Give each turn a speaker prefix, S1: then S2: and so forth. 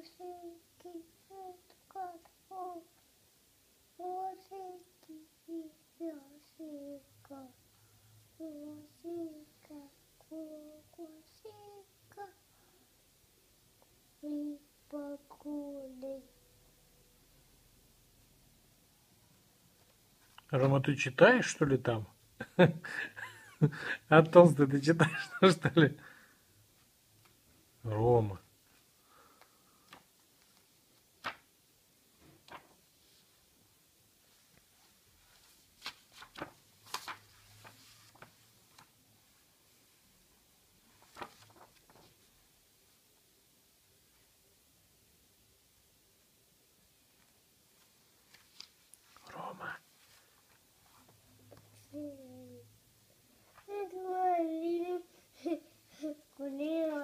S1: Осенький цветков, осенький весенка, осенька, кукусенька, и покули.
S2: Рома, ты читаешь, что ли, там? А толстый ты читаешь, что ли? Рома. little.